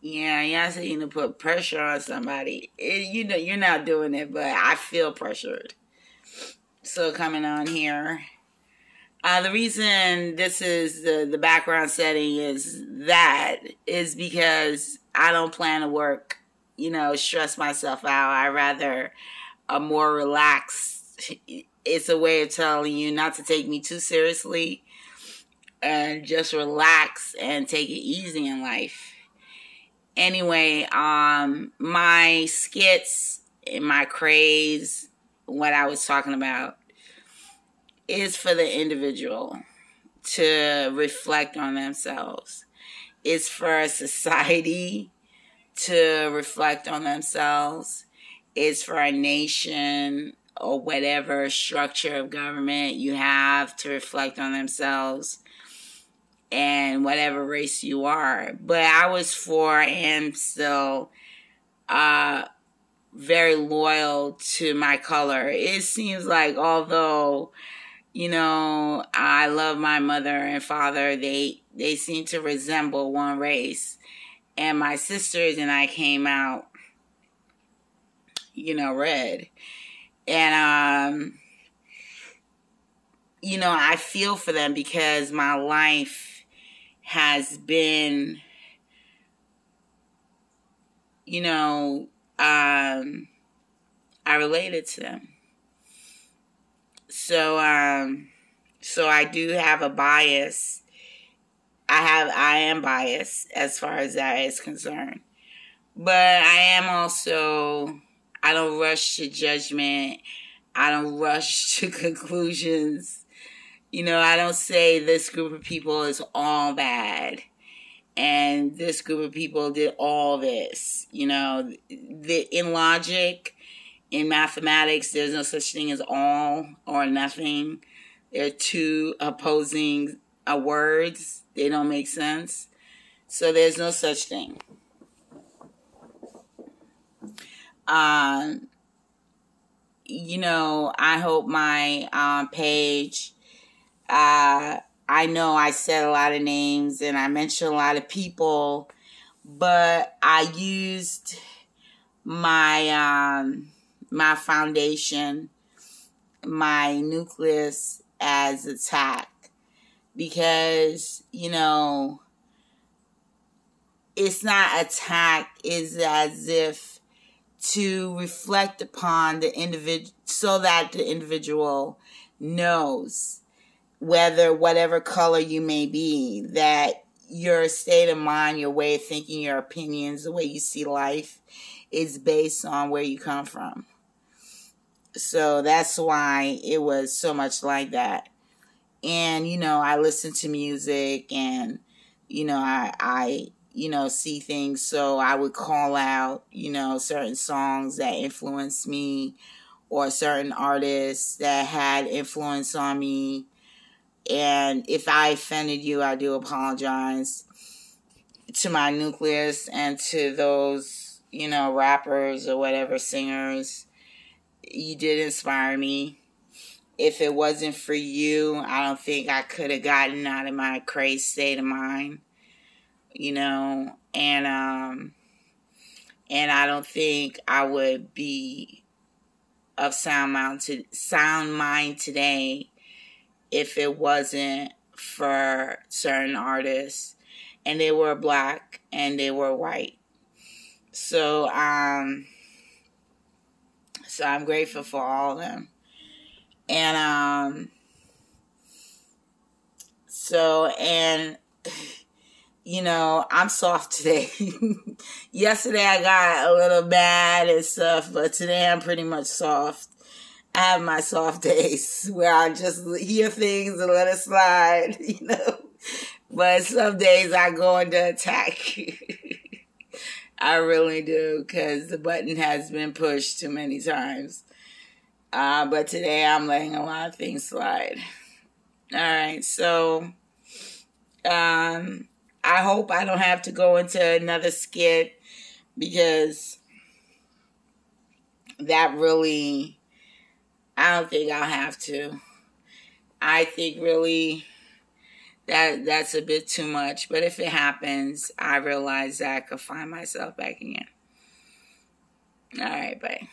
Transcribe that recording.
Yeah, not saying to put pressure on somebody. It, you know, you're not doing it, but I feel pressured. So coming on here, uh, the reason this is the the background setting is that is because I don't plan to work. You know, stress myself out. I rather a more relaxed. It's a way of telling you not to take me too seriously and just relax and take it easy in life anyway, um, my skits my craze, what I was talking about, is for the individual to reflect on themselves. It's for a society to reflect on themselves. It's for a nation or whatever structure of government you have to reflect on themselves and whatever race you are. But I was for and still uh, very loyal to my color. It seems like although you know I love my mother and father, they they seem to resemble one race. And my sisters and I came out, you know, red. And um you know, I feel for them because my life has been, you know, um, I related to them. So, um, so I do have a bias. I have, I am biased as far as that is concerned. But I am also, I don't rush to judgment. I don't rush to conclusions. You know, I don't say this group of people is all bad and this group of people did all this. You know, the, in logic, in mathematics, there's no such thing as all or nothing. They're two opposing uh, words, they don't make sense. So there's no such thing. Um, you know, I hope my um, page uh, I know I said a lot of names and I mentioned a lot of people, but I used my um, my foundation, my nucleus as attack because you know it's not attack is as if to reflect upon the individual so that the individual knows whether whatever color you may be, that your state of mind, your way of thinking, your opinions, the way you see life is based on where you come from. So that's why it was so much like that. And, you know, I listen to music and, you know, I, I, you know, see things. So I would call out, you know, certain songs that influenced me or certain artists that had influence on me and if I offended you, I do apologize to my nucleus and to those, you know, rappers or whatever singers. You did inspire me. If it wasn't for you, I don't think I could have gotten out of my crazy state of mind. You know, and um and I don't think I would be of sound mind to sound mind today if it wasn't for certain artists and they were black and they were white. So um so I'm grateful for all of them. And um so and you know, I'm soft today. Yesterday I got a little bad and stuff, but today I'm pretty much soft. I have my soft days where I just hear things and let it slide, you know. But some days I go into attack. I really do because the button has been pushed too many times. Uh, but today I'm letting a lot of things slide. All right, so um, I hope I don't have to go into another skit because that really I don't think I'll have to. I think really that that's a bit too much. But if it happens, I realize that I could find myself back again. All right, bye.